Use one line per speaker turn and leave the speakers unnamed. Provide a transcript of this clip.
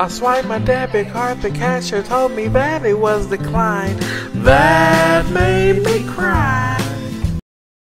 I swiped my debit card, the cashier told me that it was declined. That made me cry.